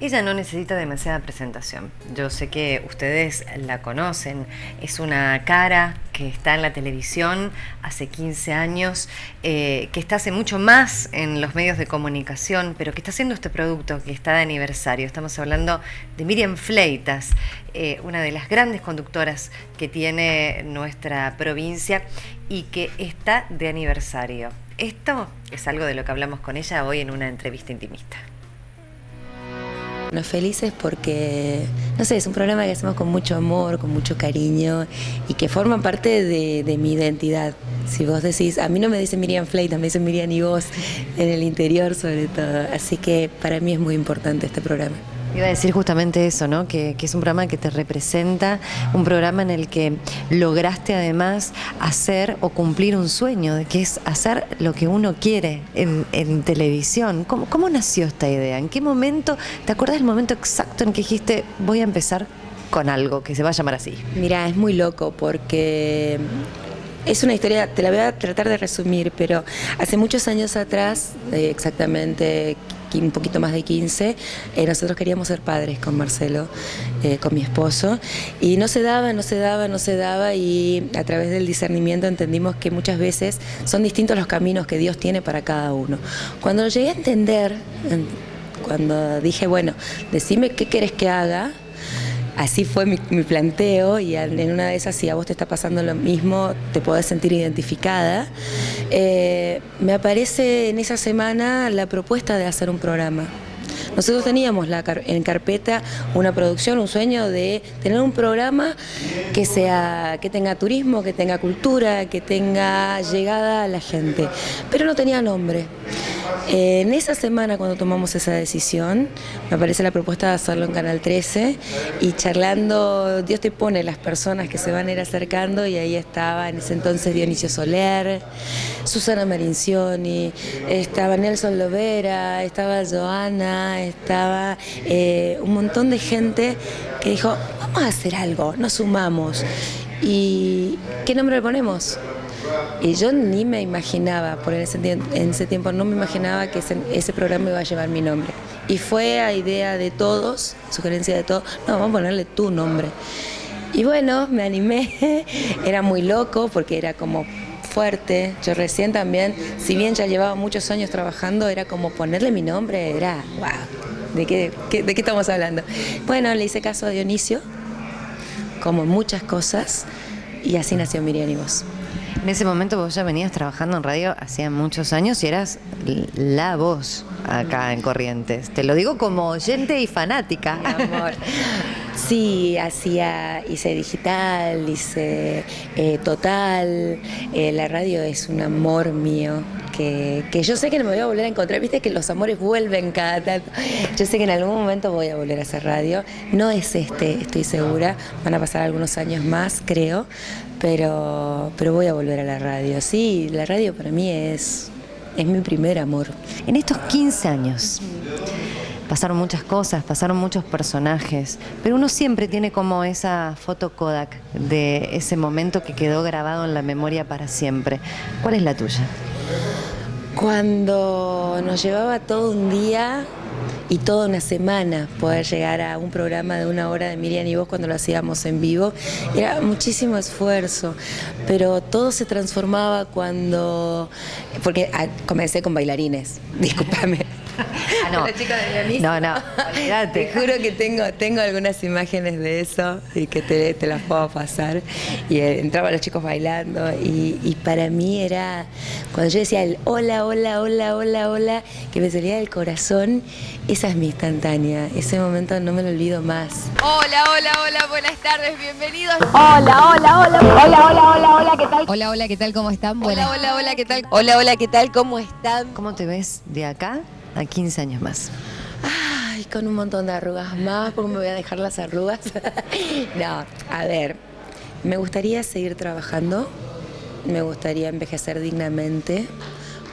Ella no necesita demasiada presentación. Yo sé que ustedes la conocen. Es una cara que está en la televisión hace 15 años, eh, que está hace mucho más en los medios de comunicación, pero que está haciendo este producto que está de aniversario. Estamos hablando de Miriam Fleitas, eh, una de las grandes conductoras que tiene nuestra provincia y que está de aniversario. Esto es algo de lo que hablamos con ella hoy en una entrevista intimista. Nos felices porque, no sé, es un programa que hacemos con mucho amor, con mucho cariño y que forma parte de, mi identidad. Si vos decís, a mí no me dice Miriam Flay, también dice Miriam y vos, en el interior sobre todo. Así que para mí es muy importante este programa. Iba a decir justamente eso, ¿no? Que, es un programa que te representa, un programa en el que lograste además hacer o cumplir un sueño, que es hacer lo que uno quiere en, televisión. ¿Cómo, ¿Cómo, nació esta idea? ¿En qué momento, te acuerdas del momento exacto en que dijiste, voy a empezar con algo que se va a llamar así? Mira, es muy loco porque es una historia, te la voy a tratar de resumir, pero hace muchos años atrás, eh, exactamente un poquito más de 15, eh, nosotros queríamos ser padres con Marcelo, eh, con mi esposo, y no se daba, no se daba, no se daba, y a través del discernimiento entendimos que muchas veces son distintos los caminos que Dios tiene para cada uno. Cuando llegué a entender, cuando dije, bueno, decime qué querés que haga, así fue mi, planteo y en una de esas, si a vos te está pasando lo mismo, te podés sentir identificada. Eh, me aparece en esa semana la propuesta de hacer un programa. Nosotros teníamos en carpeta una producción, un sueño de tener un programa que sea, que tenga turismo, que tenga cultura, que tenga llegada a la gente, pero no tenía nombre. En esa semana cuando tomamos esa decisión, me aparece la propuesta de hacerlo en Canal 13 y charlando, Dios te pone las personas que se van a ir acercando y ahí estaba en ese entonces Dionisio Soler, Susana Marincioni, estaba Nelson Lovera, estaba Joana, estaba eh, un montón de gente que dijo, vamos a hacer algo, nos sumamos. ¿Y qué nombre le ponemos? Y yo ni me imaginaba, por ese, en ese tiempo no me imaginaba que ese, programa iba a llevar mi nombre. Y fue a idea de todos, sugerencia de todos, no, vamos a ponerle tu nombre. Y bueno, me animé, era muy loco porque era como fuerte. Yo recién también, si bien ya llevaba muchos años trabajando, era como ponerle mi nombre, era, wow, ¿de qué, de qué estamos hablando? Bueno, le hice caso a Dionisio, como muchas cosas, y así nació Miriam y vos. En ese momento vos ya venías trabajando en radio hacía muchos años y eras la voz acá en Corrientes. Te lo digo como oyente y fanática. amor. Sí, hacía, hice digital, hice eh, total. Eh, la radio es un amor mío. Que, que, yo sé que no me voy a volver a encontrar, viste que los amores vuelven cada tanto. Yo sé que en algún momento voy a volver a hacer radio. No es este, estoy segura. Van a pasar algunos años más, creo, pero, pero voy a volver a la radio. Sí, la radio para mí es, es mi primer amor. En estos 15 años pasaron muchas cosas, pasaron muchos personajes, pero uno siempre tiene como esa foto Kodak de ese momento que quedó grabado en la memoria para siempre. ¿Cuál es la tuya? Cuando nos llevaba todo un día y toda una semana poder llegar a un programa de una hora de Miriam y vos cuando lo hacíamos en vivo. Era muchísimo esfuerzo, pero todo se transformaba cuando... Porque ah, comencé con bailarines, discúlpame. Ah, no. No, no, Te juro que tengo, tengo algunas imágenes de eso y que te, las puedo pasar. Y eh, entraban los chicos bailando y, para mí era, cuando yo decía el hola, hola, hola, hola, hola, que me salía del corazón, esa es mi instantánea. Ese momento no me lo olvido más. Hola, hola, hola, buenas tardes, bienvenidos. Hola, hola, hola, hola, hola, hola, hola, ¿qué tal? Hola, hola, ¿qué tal? ¿Cómo están? Hola, hola, hola, ¿qué tal? Hola, hola, ¿qué tal? ¿Cómo están? ¿Cómo te ves de acá a 15 años más? Ay, con un montón de arrugas más, porque me voy a dejar las arrugas. no, a ver, me gustaría seguir trabajando, me gustaría envejecer dignamente,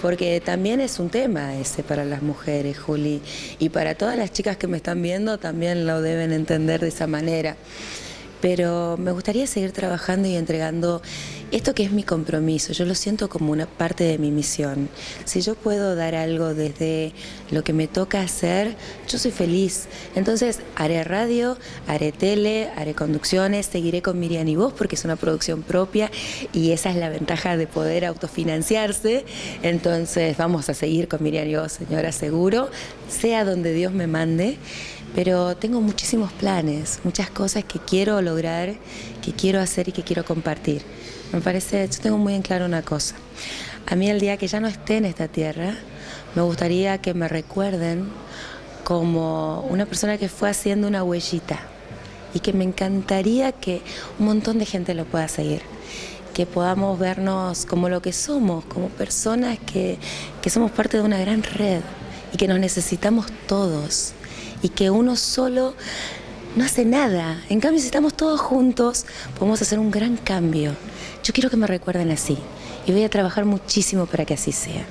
porque también es un tema ese para las mujeres, Juli, y para todas las chicas que me están viendo también lo deben entender de esa manera. pero me gustaría seguir trabajando y entregando esto que es mi compromiso. Yo lo siento como una parte de mi misión. Si yo puedo dar algo desde lo que me toca hacer, yo soy feliz. Entonces haré radio, haré tele, haré conducciones, seguiré con Miriam y vos porque es una producción propia y esa es la ventaja de poder autofinanciarse. Entonces vamos a seguir con Miriam y vos, señora, seguro, sea donde Dios me mande pero tengo muchísimos planes, muchas cosas que quiero lograr, que quiero hacer y que quiero compartir. Me parece, yo tengo muy en claro una cosa. A mí el día que ya no esté en esta tierra, me gustaría que me recuerden como una persona que fue haciendo una huellita y que me encantaría que un montón de gente lo pueda seguir que podamos vernos como lo que somos, como personas que, que somos parte de una gran red y que nos necesitamos todos y que uno solo no hace nada. En cambio, si estamos todos juntos, podemos hacer un gran cambio. Yo quiero que me recuerden así y voy a trabajar muchísimo para que así sea.